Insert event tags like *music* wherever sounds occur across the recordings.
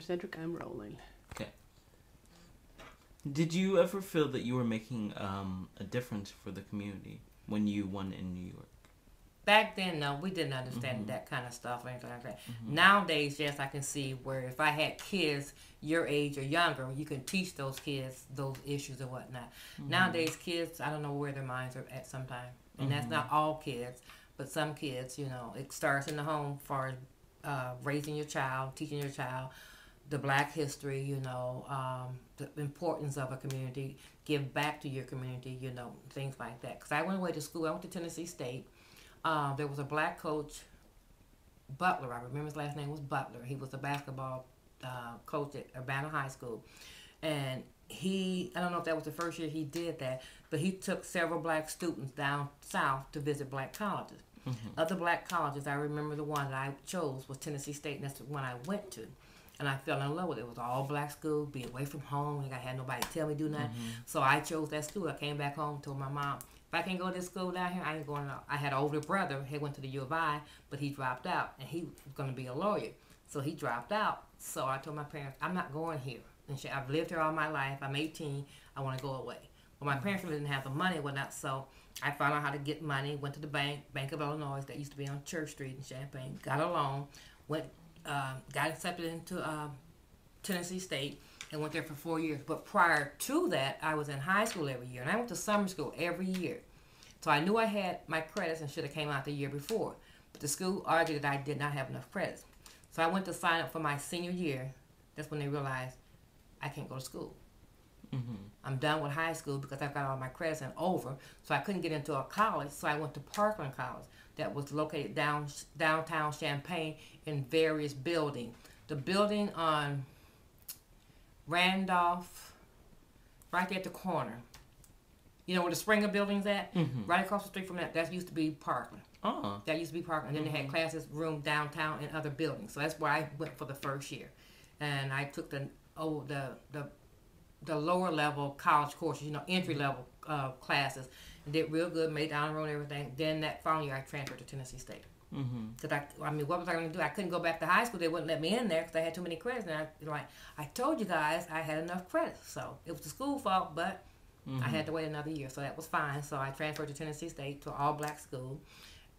I'm Cedric. I'm rolling. Okay. Did you ever feel that you were making um, a difference for the community when you won in New York? Back then, no, we didn't understand Mm-hmm. that kind of stuff or anything like that. Nowadays, yes, I can see where if I had kids your age or younger, you can teach those kids those issues or whatnot. Mm-hmm. Nowadays, kids, I don't know where their minds are at sometimes. And that's Mm-hmm. not all kids, but some kids, you know, it starts in the home for uh, raising your child, teaching your child the black history, you know, um, the importance of a community, give back to your community, you know, things like that. Because I went away to school, I went to Tennessee State. Um, there was a black coach, Butler. I remember his last name was Butler. He was a basketball uh, coach at Urbana High School, and he I don't know if that was the first year he did that, but he took several black students down south to visit black colleges. Other black colleges, I remember the one that I chose was Tennessee State, and that's the one I went to. And I fell in love with it. It was all black school, be away from home. Like I had nobody tell me do nothing. Mm-hmm. So I chose that school. I came back home, told my mom, if I can't go to this school down here, I ain't going. out. I had an older brother. He went to the U of I, but he dropped out, and he was going to be a lawyer. So he dropped out. So I told my parents, I'm not going here. And she, I've lived here all my life. I'm 18. I want to go away. Well, my parents really didn't have the money, or not. So I found out how to get money. Went to the bank, Bank of Illinois, that used to be on Church Street in Champaign. Got a loan. Went, uh, got accepted into uh, Tennessee State and went there for four years. But prior to that, I was in high school every year, and I went to summer school every year. So I knew I had my credits and should have came out the year before. But the school argued that I did not have enough credits. So I went to sign up for my senior year. That's when they realized I can't go to school. Mm-hmm. I'm done with high school because I've got all my credits and over. So I couldn't get into a college. So I went to Parkland College that was located down downtown Champaign in various buildings. The building on Randolph, right there at the corner. You know where the Springer building's at? Mm-hmm. Right across the street from that. That used to be Parkland. Oh. That used to be Parkland. And then they had mm-hmm. classes room downtown in other buildings. So that's where I went for the first year. And I took the oh the the the lower level college courses, you know, entry mm-hmm. level uh, classes, and did real good, made the honor roll and everything. Then that following year, I transferred to Tennessee State. Mm-hmm. Because I, I mean, what was I going to do? I couldn't go back to high school. They wouldn't let me in there because I had too many credits. And I like, I told you guys I had enough credits, so it was the school fault. But I mm-hmm. had to wait another year, so that was fine. So I transferred to Tennessee State to an all black school,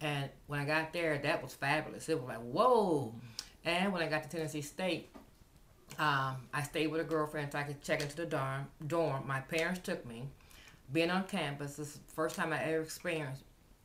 and when I got there, that was fabulous. It was like whoa. And when I got to Tennessee State, um, I stayed with a girlfriend so I could check into the dorm. Dorm. My parents took me. Being on campus, this is the first time I ever experienced.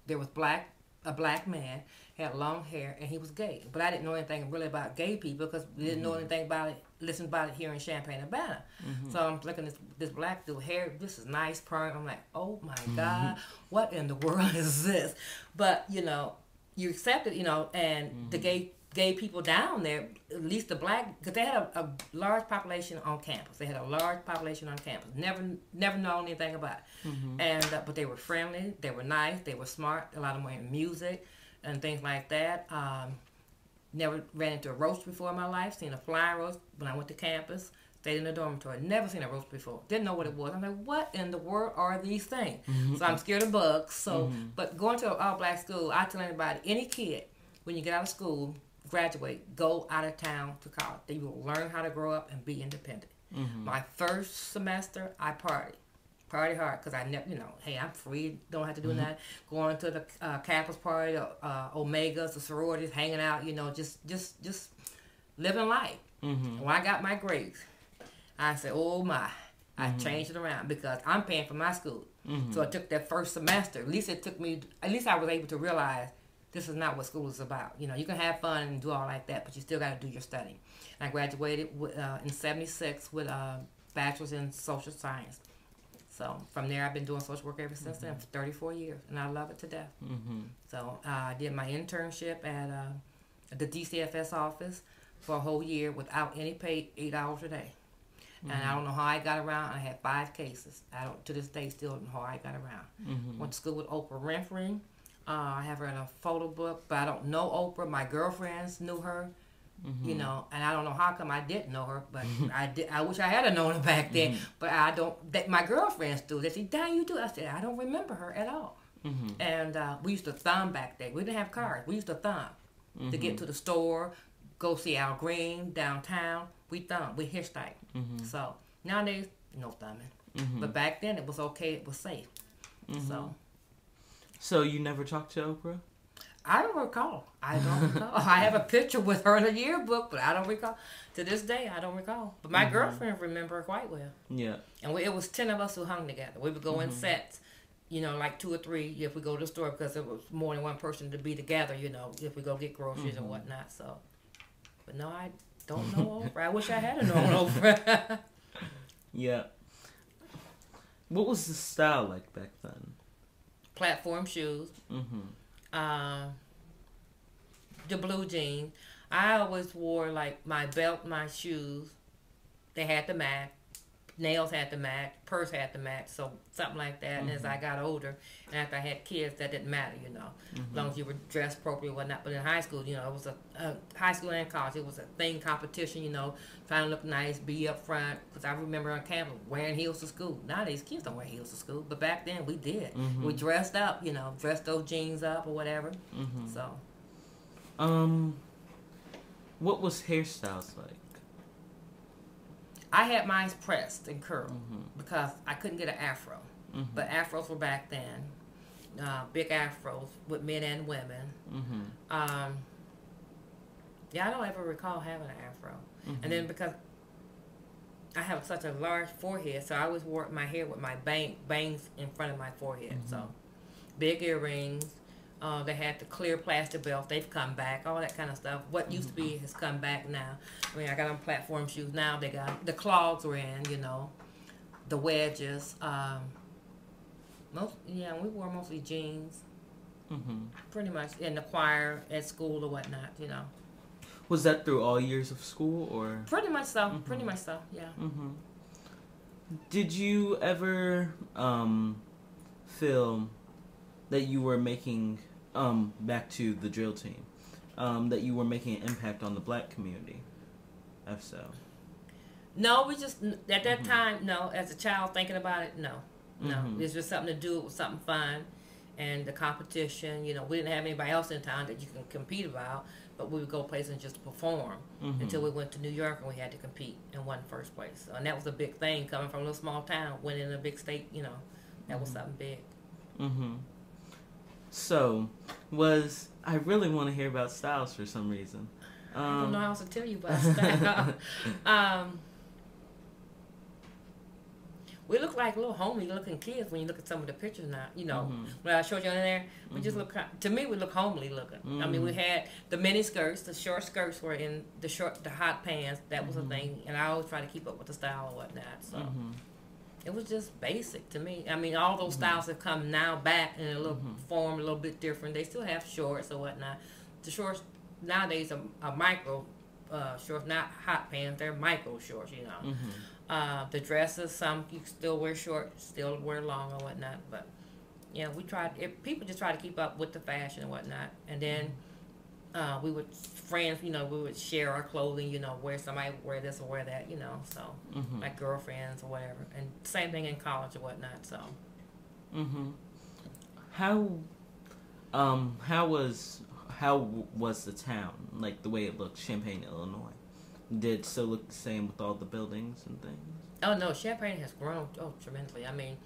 There was black, a black man, had long hair, and he was gay. But I didn't know anything really about gay people because we didn't know mm-hmm. anything about it. Listen about it here in Champaign, Urbana. Mm-hmm. So I'm looking at this this black dude hair. This is nice, perm. I'm like, oh my mm-hmm. god, what in the world *laughs* is this? But you know, you accept it, you know, and the gay gay people down there, at least the black, because they had a, a large population on campus. They had a large population on campus. Never, never known anything about it. And uh, but they were friendly. They were nice. They were smart. A lot of them were in music and things like that. Um, never ran into a roast before in my life. Seen a flying roast when I went to campus. Stayed in the dormitory. Never seen a roast before. Didn't know what it was. I'm like, what in the world are these things? So I'm scared of bugs. So, but going to an all black school, I tell anybody, any kid, when you get out of school, graduate, go out of town to college. They will learn how to grow up and be independent. Mm-hmm. My first semester, I party, Party hard because I never, you know, hey, I'm free, don't have to do mm-hmm. that. Going to the uh, campus party, uh, Omegas, the sororities, hanging out, you know, just, just, just living life. Mm-hmm. When I got my grades, I said, oh my, I changed it around because I'm paying for my school. So I took that first semester. At least it took me, at least I was able to realize this is not what school is about. You know, you can have fun and do all like that, but you still got to do your study. And I graduated with, uh, in 76 with a bachelor's in social science. So from there, I've been doing social work ever since then for 34 years, and I love it to death. Mm-hmm. So uh, I did my internship at uh, the DCFS office for a whole year without any pay, eight hours a day. And I don't know how I got around. I had five cases. I don't to this day still don't know how I got around. Mm-hmm. Went to school with Oprah Winfrey. Uh, I have her in a photo book, but I don't know Oprah. My girlfriends knew her, you know, and I don't know how come I didn't know her, but *laughs* I did. I wish I had known her back then, but I don't. That my girlfriends do. They say, "Dang, you do." I said, "I don't remember her at all." And uh, we used to thumb back then. We didn't have cars. We used to thumb to get to the store, go see Al Green downtown, we thumb, we hitchhike. Mhm. So nowadays, no thumbing. Mhm. But back then, it was okay, it was safe. So So you never talked to Oprah? I don't recall. I don't *laughs* recall. I have a picture with her in a yearbook, but I don't recall. To this day, I don't recall. But my Mhm. girlfriend remember her quite well. Yeah. And we, it was 10 of us who hung together. We would go in Mhm. sets, you know, like two or three if we go to the store because it was more than one person to be together, you know, if we go get groceries Mhm. and whatnot. So, but no, I don't know *laughs* Oprah. I wish I had known Oprah. *laughs* Yeah. What was the style like back then? Platform shoes, Mm-hmm. um, the blue jeans. I always wore like my belt, my shoes. They had to match. Nails had to match. Purse had to match. So something like that. And as. I got older, and after I had kids, that didn't matter, you know, as long as you were dressed appropriately, whatnot. But in high school, you know, it was a, a high school and college. It was a thing competition, you know, trying to look nice, be up front. Because I remember on campus wearing heels to school. Nowadays, kids don't wear heels to school, but back then we did. Mhm. We dressed up, you know, dressed those jeans up or whatever. Mm-hmm. So. Um, what was hairstyles like? I had mine pressed and curled Mm-hmm. because I couldn't get an afro. Mm-hmm. But afros were back then, uh, big afros with men and women. mm-hmm. Um, yeah, I don't ever recall having an afro. And then because I have such a large forehead, so I always wore my hair with my bang, bangs in front of my forehead. So big earrings. Uh, they had the clear plastic belts. They've come back. All that kind of stuff. What used to be has come back now. I mean, I got on platform shoes now. They got the clogs were in. You know, the wedges. Um, most yeah, we wore mostly jeans. Mm-hmm. Pretty much in the choir at school or whatnot. You know, Was that through all years of school or? pretty much so. Mhm. Pretty much so. Yeah. Mm-hmm. Did you ever um, feel that you were making um, back to the drill team um, that you were making an impact on the black community? If so, No, we just at that Mhm. time. No, as a child thinking about it, no, no. Mhm. It's just something to do. It was something fun, and the competition. You know, we didn't have anybody else in town that you can compete about, but we would go places and just perform Mhm. until we went to New York and we had to compete and won first place. And that was a big thing coming from a little small town, winning a big state. You know, that was Mhm. something big. Mm-hmm. So, was I really want to hear about Styles for some reason? I don't Um, know how else to tell you about style. *laughs* um, we look like little homely looking kids when you look at some of the pictures now. You know, Mhm. when I showed you in there, we just Mhm. look. To me, we look homely looking. I mean, we Mhm. had the mini skirts, the short skirts were in the short, the hot pants. That was a thing, and I always try to keep up with the style and whatnot. So mhm. It was just basic to me. I mean, all those Mhm. styles have come now back in a little Mhm. form, a little bit different. They still have shorts or whatnot. The shorts nowadays are, are micro uh, shorts, not hot pants. They're micro shorts, you know. Mhm. Uh, the dresses, some you still wear short, still wear long or whatnot. But yeah, we tried. If people just try to keep up with the fashion and whatnot, and then. Uh, we would friends, you know, we would share our clothing, you know, wear somebody wear this or wear that, you know, so Mhm. like girlfriends or whatever, and same thing in college or whatnot. So Mm-hmm. How, um, how was how was the town like the way it looked, Champaign, Illinois? Did it still look the same with all the buildings and things? Oh no, Champaign has grown oh tremendously. I mean,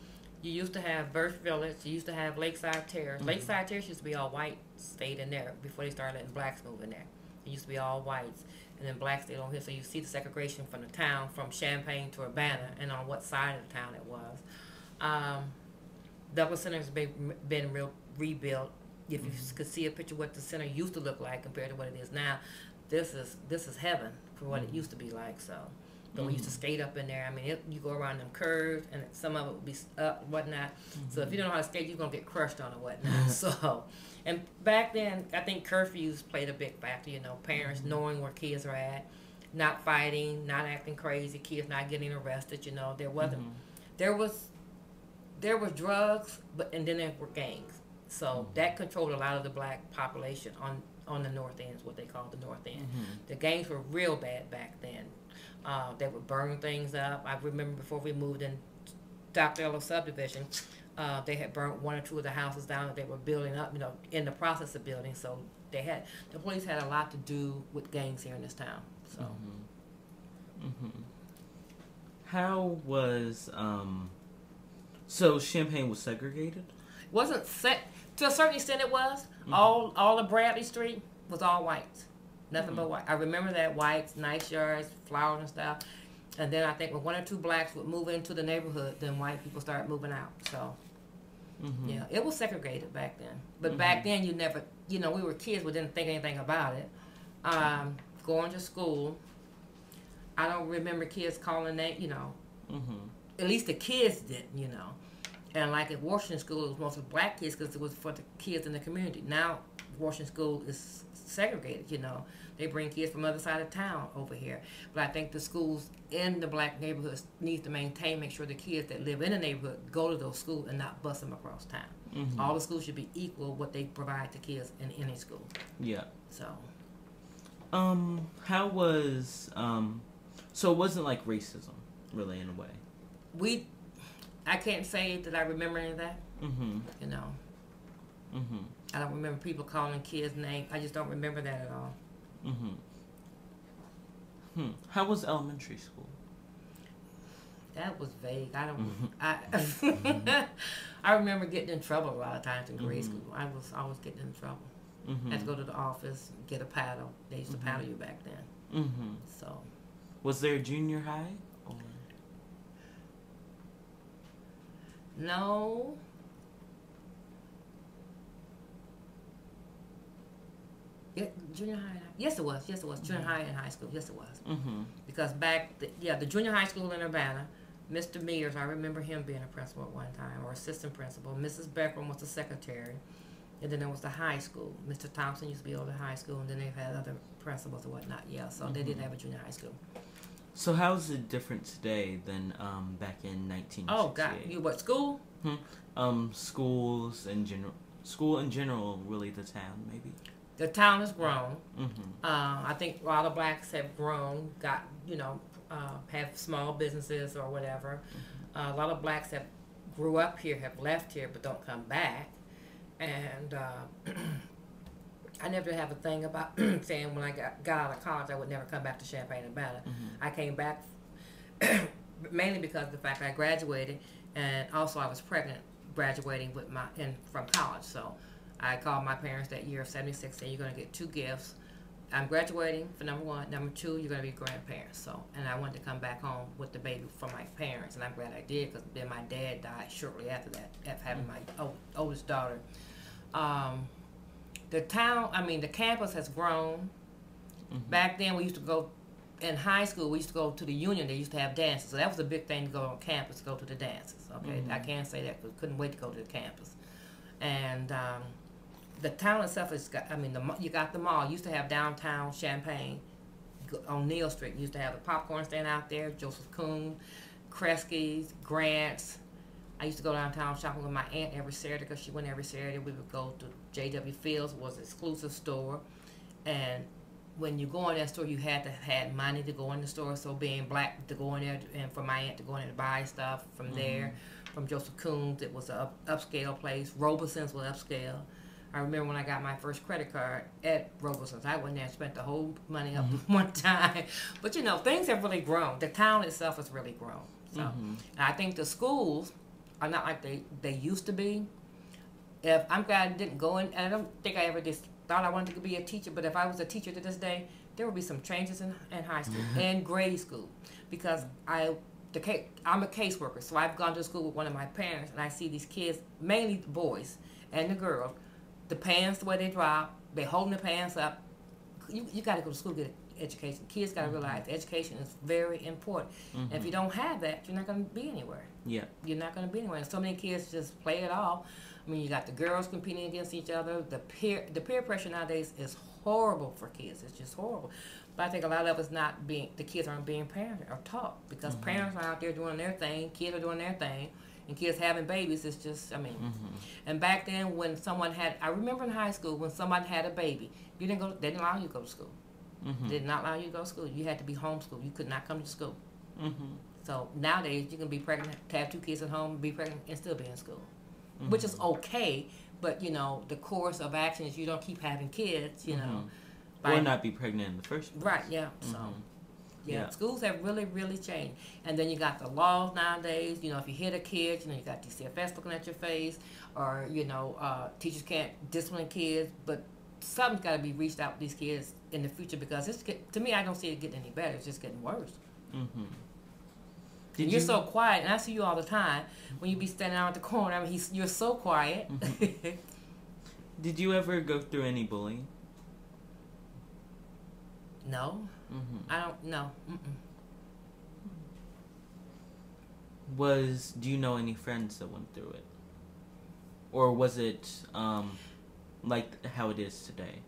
you used to have Birch Village, you used to have Lakeside Terrace. Mhm. Lakeside Terrace used to be all white, stayed in there before they started letting blacks move in there. It used to be all whites, and then blacks stayed on here. So you see the segregation from the town, from Champaign to Urbana, and on what side of the town it was. Um, Douglass Center has been, been real rebuilt. If you Mhm. could see a picture of what the center used to look like compared to what it is now, this is this is heaven for what it Mhm. used to be like. So. But we used to Mhm. skate up in there. I mean, it, you go around them curves, and some of it would be up, whatnot. So if you don't know how to skate, you're gonna get crushed on it, whatnot. *laughs* so, and back then, I think curfews played a big factor. You know, parents Mhm. knowing where kids are at, not fighting, not acting crazy, kids not getting arrested. You know, there wasn't. There was, there was drugs, but and then there were gangs. So that controlled a lot of the black population on on the north end, is what they call the north end. Mhm. The gangs were real bad back then. Uh, they would burn things up. I remember before we moved in Dr. Ellis subdivision, uh, they had burnt one or two of the houses down that they were building up, you know, in the process of building. So they had the police had a lot to do with gangs here in this town. So. hmm How was um? So Champaign was segregated. wasn't set to a certain extent. It was Mhm. all all of Bradley Street was all whites, nothing but white. I remember that whites, nice yards, flowers and stuff. And then I think when one or two blacks would move into the neighborhood, then white people started moving out. So Mm-hmm. yeah, it was segregated back then. But back then, you never, you know, we were kids, we didn't think anything about it. Um, going to school, I don't remember kids calling that, you know, Mm-hmm. at least the kids didn't, you know. And like at Washington School, it was mostly black kids because it was for the kids in the community. Now, Washington School is segregated, you know. They bring kids from other side of town over here. But I think the schools in the black neighborhoods need to maintain, make sure the kids that live in the neighborhood go to those schools and not bus them across town. Mm-hmm. All the schools should be equal what they provide to kids in any school. Yeah. So Um, how was um, so it wasn't like racism, really, in a way. we, I can't say that I remember any of that. Mm-hmm. You know, Mm-hmm. I don't remember people calling kids names. I just don't remember that at all. Mm-hmm. Hmm. How was elementary school? That was vague. I don't. Mhm. I *laughs* I remember getting in trouble a lot of times in grade Mhm. school. I was always getting in trouble. Mm-hmm. Had to go to the office, get a paddle. They used to paddle you back then. Mm-hmm. So Was there a junior high? Or? No. Yeah, junior high. Yes, it was. Yes, it was. Junior Mhm. high and high school. Yes, it was. Mm-hmm. Because back, the, yeah, the junior high school in Urbana, Mr. Mears, I remember him being a principal at one time, or assistant principal. Mrs. Beckram was the secretary. And then there was the high school. Mr. Thompson used to be over the high school, and then they've had other principals and whatnot. Yeah, so they did Mhm. have a junior high school. So how is it different today than um, back in 1968? Oh, God. You what, school? Um, schools in general, school in general, really the town, maybe. The town has grown. Mm-hmm. Uh, I think a lot of blacks have grown, got, you know, uh, have small businesses or whatever. Uh, a lot of blacks that grew up here have left here but don't come back. And uh, *clears throat* I never have a thing about *clears throat* saying when I got, got out of college I would never come back to Champaign, Urbana. Mm-hmm. I came back *clears throat* mainly because of the fact I graduated and also I was pregnant graduating with my in from college. So I called my parents that year of 76 saying you're going to get two gifts. I'm graduating for number one. Number two, you're going to be grandparents. So, and I wanted to come back home with the baby for my parents, and I'm glad I did because then my dad died shortly after that, after having my o- oldest daughter. Um, the town, I mean, the campus has grown. Mhm. Back then, we used to go in high school. We used to go to the union. They used to have dances, so that was a big thing to go on campus, to go to the dances. Okay, Mhm. I can't say that because couldn't wait to go to the campus. And um, the town itself has got. I mean, the you got the mall. Used to have downtown Champaign on Neil Street. Used to have a popcorn stand out there. Joseph Kuhn, Kresge's, Grants. I used to go downtown shopping with my aunt every Saturday because she went every Saturday. We would go to J.W. Fields, was an exclusive store, and when you go in that store, you had to have money to go in the store. So being black to go in there, and for my aunt to go in there to buy stuff from there, from Joseph Kuhns, it was a up, upscale place. Robeson's was upscale. I remember when I got my first credit card at Robeson's. I went there and spent the whole money up *laughs* one time. But you know, things have really grown. The town itself has really grown. So Mhm. and I think the schools are not like they, they used to be. If I'm glad I didn't go in, and I don't think I ever just thought I wanted to be a teacher. But if I was a teacher to this day, there would be some changes in, in high school mm-hmm. and grade school, because I the ca- I'm a caseworker, so I've gone to school with one of my parents, and I see these kids, mainly the boys and the girls, the pants the way they drop, they holding the pants up. You you got to go to school to get education. Kids got to mm-hmm. realize education is very important. And if you mm-hmm. don't have that, you're not going to be anywhere Yeah. you're not going to be anywhere. And so many kids just play it off. I mean, you got the girls competing against each other. The peer the peer pressure nowadays is horrible for kids. It's just horrible. But I think a lot of it's not being the kids aren't being parented or taught because parents are out there doing their thing, kids are doing their thing, and kids having babies. It's just I mean, Mm-hmm. and back then when someone had I remember in high school when someone had a baby, you didn't go. They didn't allow you to go to school. Mm-hmm. They did not allow you to go to school. You had to be homeschooled. You could not come to school. Mm-hmm. So nowadays, you can be pregnant, have two kids at home, be pregnant, and still be in school, which is okay. but you know the course of action is you don't keep having kids. You know, or not be pregnant in the first place. Right. Yeah. So. Yeah, yeah, schools have really, really changed. And then you got the laws nowadays. You know, if you hit a kid, you know, you got DCFS looking at your face, or you know, uh, teachers can't discipline kids. But something's got to be reached out to these kids in the future because it's to me, I don't see it getting any better. It's just getting worse. Mm-hmm. You're you? so quiet, and I see you all the time when you be standing out at the corner. I mean, he's, you're so quiet. Mm-hmm. *laughs* Did you ever go through any bullying? No, mm-hmm. I don't know. Was do you know any friends that went through it, or was it um, like how it is today?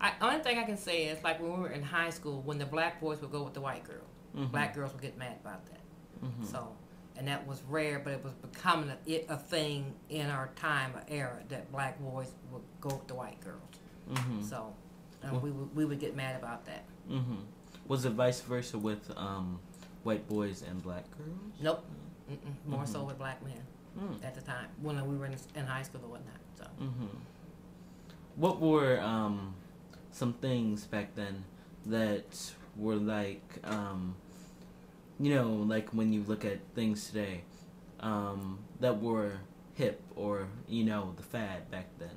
I only thing I can say is like when we were in high school, when the black boys would go with the white girl, mm-hmm. black girls would get mad about that. Mm-hmm. So, and that was rare, but it was becoming a, a thing in our time or era that black boys would go with the white girls. Mm-hmm. So, well, we would we would get mad about that. Mm-hmm. Was it vice versa with um, white boys and black girls? Nope. Mm-mm. More so mm-hmm. with black men mm. at the time when we were in, in high school or whatnot. So. Mm-hmm. What were um, some things back then that were like, um, you know, like when you look at things today, um, that were hip or you know the fad back then?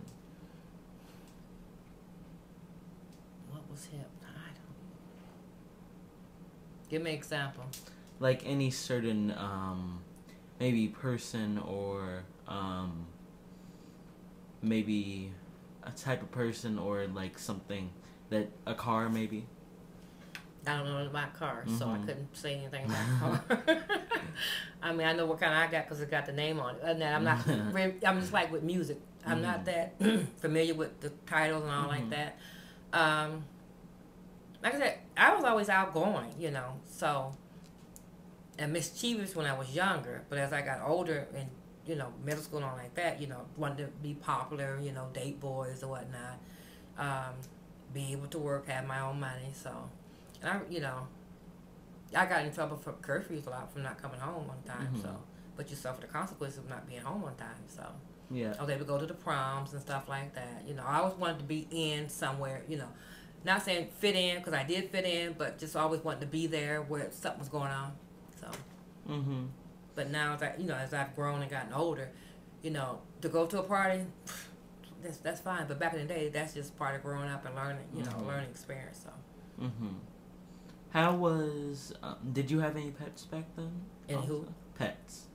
What was hip? I don't. Give me an example. Like any certain, um, maybe person or um, maybe a type of person or like something that a car maybe? I don't know about cars, mm-hmm. so I mm-hmm. couldn't say anything about car. *laughs* I mean, I know what kind I got because it got the name on it. And I'm not. I'm just like with music. I'm mm-hmm. not that *clears throat* familiar with the titles and all mm-hmm. like that. Um, like I said, I was always outgoing, you know. So, and mischievous when I was younger. But as I got older and you know, middle school and all like that, you know, wanted to be popular, you know, date boys or whatnot, um, be able to work, have my own money. So, and I, you know, I got in trouble for curfews a lot from not coming home on time. Mm-hmm. So, but you suffer the consequences of not being home on time. So, yeah, I was able to go to the proms and stuff like that. You know, I always wanted to be in somewhere. You know, not saying fit in because I did fit in, but just always wanted to be there where something was going on. So. Mm-hmm. But now, as I, you know, as I've grown and gotten older, you know, to go to a party, *sighs* that's that's fine. But back in the day, that's just part of growing up and learning, you know, mm-hmm. learning experience. So. Mm-hmm. How was? Um, did you have any pets back then? And who? Pets.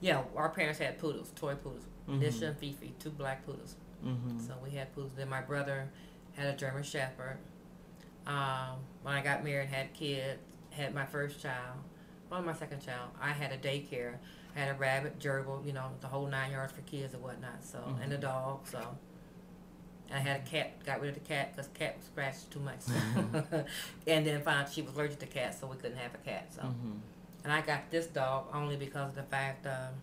Yeah, our parents had poodles, toy poodles. Mm-hmm. Nisha and Fifi, two black poodles. Mm-hmm. So we had poodles. Then my brother had a German Shepherd. Um, when I got married, had kids, had my first child well, my second child, I had a daycare, had a rabbit, gerbil, you know, the whole nine yards for kids and whatnot. So, mm-hmm. and a dog. So, I had a cat. Got rid of the cat because cat was scratched too much. Mm-hmm. *laughs* and then found she was allergic to cats, so we couldn't have a cat. So, mm-hmm. and I got this dog only because of the fact um,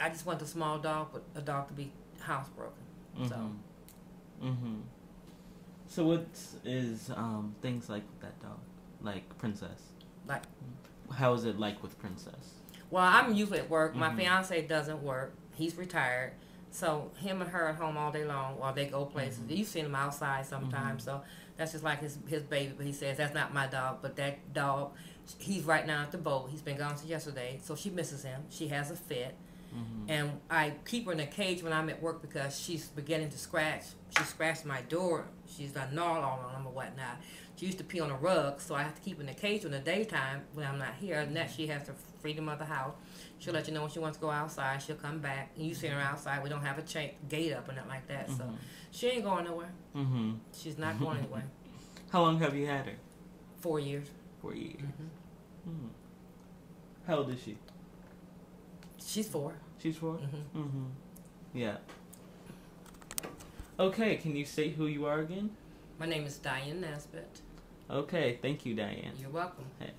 I just want a small dog, but a dog to be housebroken. So. Mm-hmm. mm-hmm. So what is um, things like with that dog? like Princess? Like, how is it like with Princess? Well, I'm usually at work. My mm-hmm. fiance doesn't work. He's retired. So him and her at home all day long while they go places. Mm-hmm. You've seen him outside sometimes. Mm-hmm. So that's just like his his baby. But he says that's not my dog. But that dog, he's right now at the boat. He's been gone since yesterday. So she misses him. She has a fit. Mm-hmm. And I keep her in a cage when I'm at work because she's beginning to scratch. She scratched my door. She's got gnarl on them or whatnot. She used to pee on a rug, so I have to keep her in the cage in the daytime when I'm not here. And that she has the freedom of the house. She'll let you know when she wants to go outside. She'll come back. And you see her outside. We don't have a chain, gate up or nothing like that. Mm-hmm. So she ain't going nowhere. Mm-hmm. She's not going anywhere. *laughs* How long have you had her? Four years. Four years. Mm-hmm. Mm. How old is she? She's four. She's 4 mm-hmm. mm-hmm. Yeah. Okay, can you say who you are again? My name is Diane Nesbitt. Okay, thank you, Diane. You're welcome. Hey.